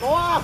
走啊。